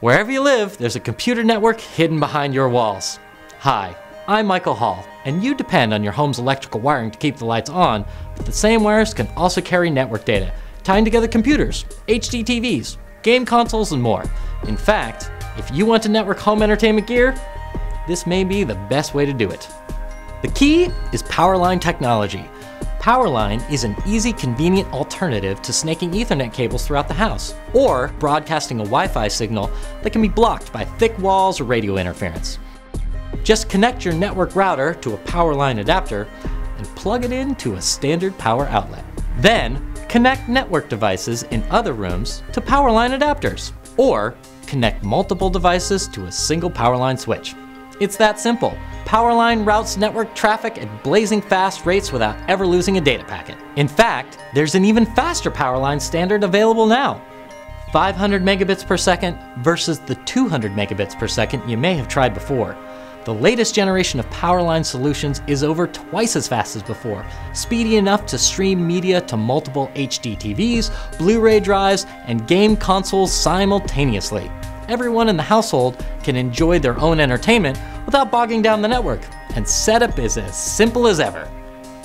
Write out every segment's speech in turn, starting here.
Wherever you live, there's a computer network hidden behind your walls. Hi, I'm Michael Hall, and you depend on your home's electrical wiring to keep the lights on, but the same wires can also carry network data, tying together computers, HD TVs, game consoles, and more. In fact, if you want to network home entertainment gear, this may be the best way to do it. The key is Powerline technology. Powerline is an easy, convenient alternative to snaking Ethernet cables throughout the house, or broadcasting a Wi Fi signal that can be blocked by thick walls or radio interference. Just connect your network router to a Powerline adapter and plug it into a standard power outlet. Then, connect network devices in other rooms to Powerline adapters, or connect multiple devices to a single Powerline switch. It's that simple. Powerline routes network traffic at blazing fast rates without ever losing a data packet. In fact, there's an even faster Powerline standard available now. 500 megabits per second versus the 200 megabits per second you may have tried before. The latest generation of Powerline solutions is over twice as fast as before, speedy enough to stream media to multiple HD TVs, Blu-ray drives, and game consoles simultaneously everyone in the household can enjoy their own entertainment without bogging down the network, and setup is as simple as ever.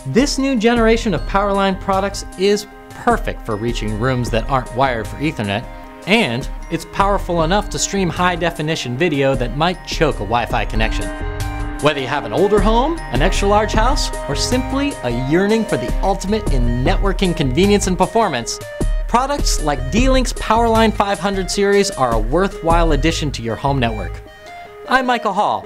This new generation of Powerline products is perfect for reaching rooms that aren't wired for Ethernet, and it's powerful enough to stream high definition video that might choke a Wi Fi connection. Whether you have an older home, an extra large house, or simply a yearning for the ultimate in networking convenience and performance, Products like D-Link's Powerline 500 series are a worthwhile addition to your home network. I'm Michael Hall.